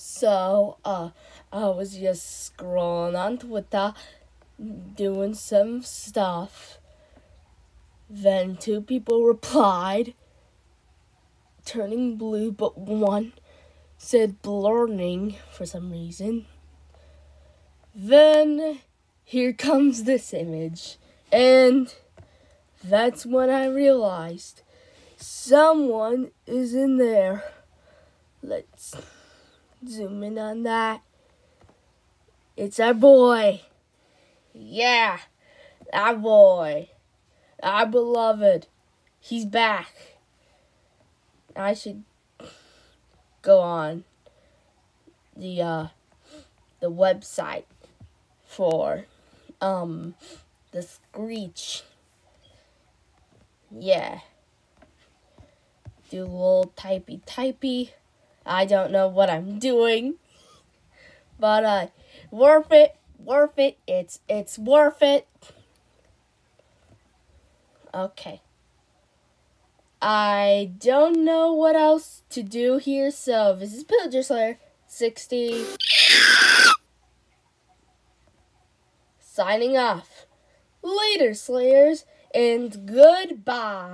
So, uh, I was just scrolling on Twitter, doing some stuff. Then two people replied, turning blue, but one said blurring for some reason. Then here comes this image, and that's when I realized someone is in there. Let's zoom in on that. It's our boy. Yeah, our boy. Our beloved. He's back. I should go on the uh the website for um the screech. Yeah. Do a little typey typey. I don't know what I'm doing. But uh worth it, worth it. It's it's worth it. Okay. I don't know what else to do here, so this is Pillager Slayer 60. Signing off. Later, Slayers, and goodbye.